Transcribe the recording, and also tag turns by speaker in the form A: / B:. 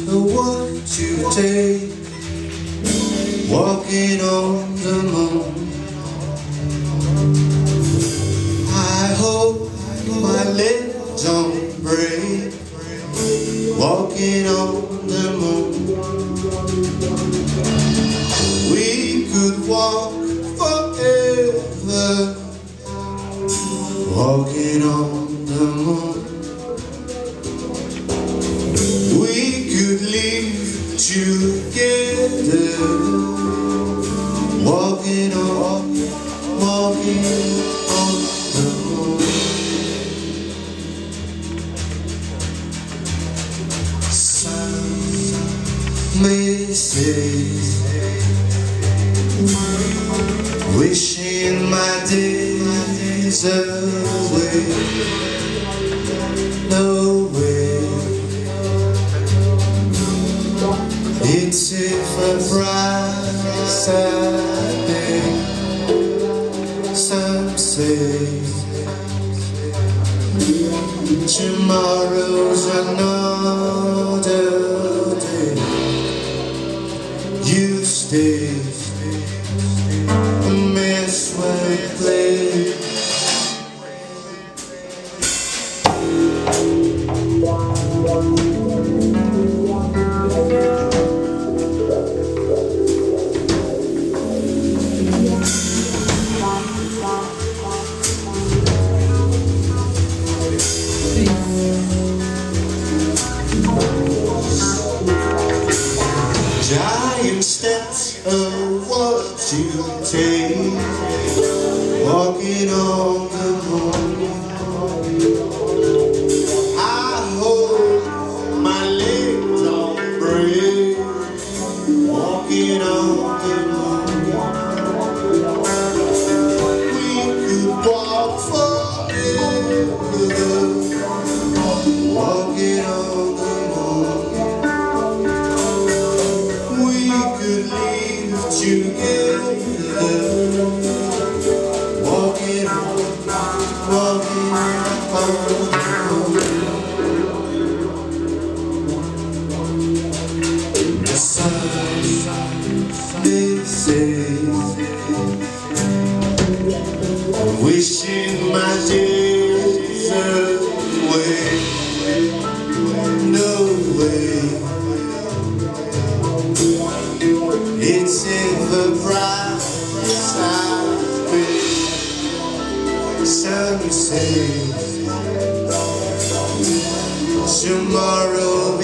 A: what you take. Walking on the moon. I hope my legs don't break. Walking on the moon. We could walk forever. Walking on the moon Walking on, walking on the moon. Some may say Wishing my days away Some say Tomorrow's another day You stay Giant steps of what you take. Walking on the moon Wishing my days away. No way. It's in the price I pay Some say Tomorrow